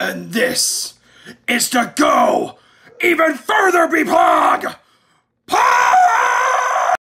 And this is to go even further, Beepog!